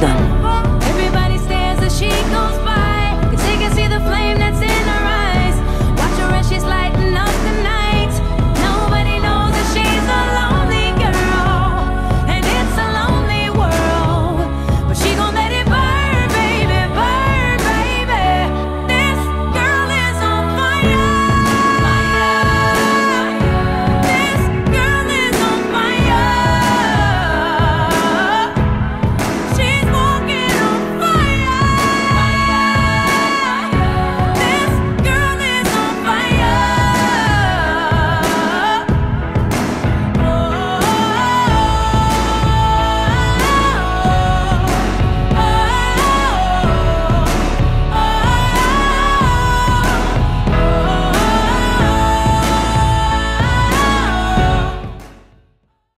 done.